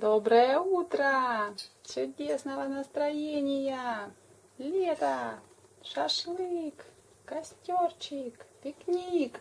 Доброе утро! Чудесного настроения! Лето! Шашлык! Костерчик! Пикник!